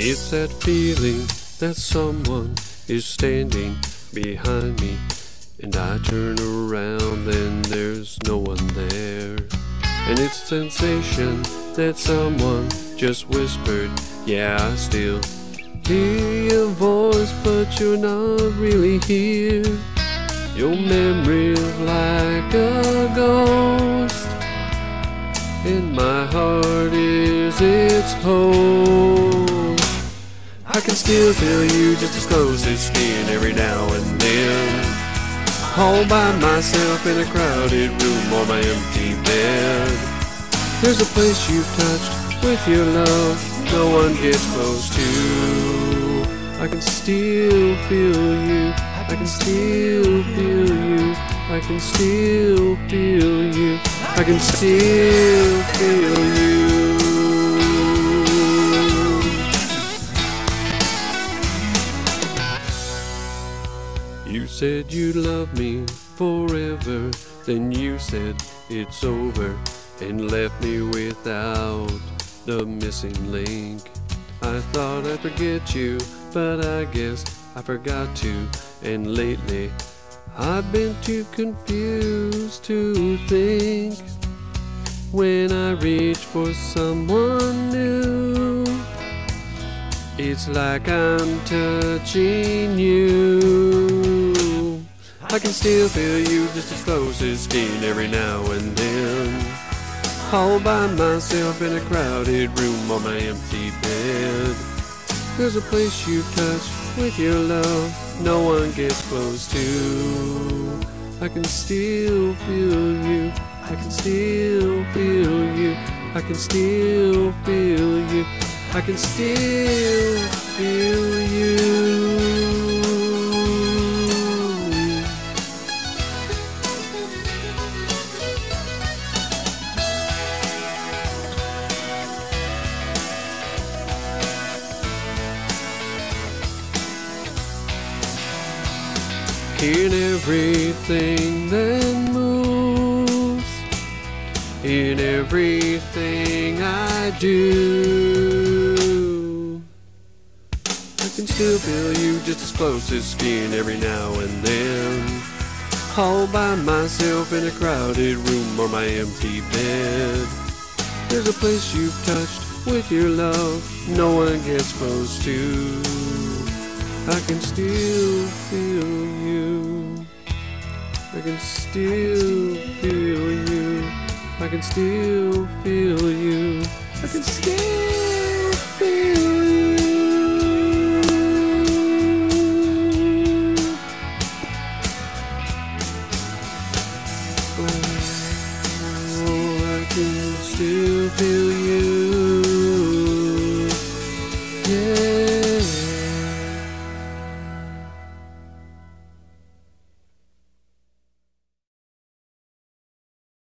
It's that feeling that someone is standing behind me. And I turn around and there's no one there. And it's sensation that someone just whispered, Yeah, I still hear your voice, but you're not really here. Your memory's like a ghost, and my heart is its host. I can still feel you just as close as skin every now and then. All by myself in a crowded room on my empty bed. There's a place you've touched with your love, no one gets close to. I can still feel you, I can still feel you, I can still feel you, I can still feel you. You said you'd love me forever, then you said it's over and left me without the missing link. I thought I'd forget you, but I guess I forgot to. And lately, I've been too confused to think when I reach for someone new. It's like I'm touching you. I can still feel you just as close as skin every now and then. All by myself in a crowded room on my empty bed. There's a place you touch with your love, no one gets close to. I can still feel you, I can still feel you, I can still feel you, I can still feel you. In everything that moves, in everything I do. I can still feel you just as close as skin every now and then. All by myself in a crowded room or my empty bed. There's a place you've touched with your love, no one gets close to. I can still feel. I can still feel you. I can still feel you. I can still feel you. Oh, I can still feel you.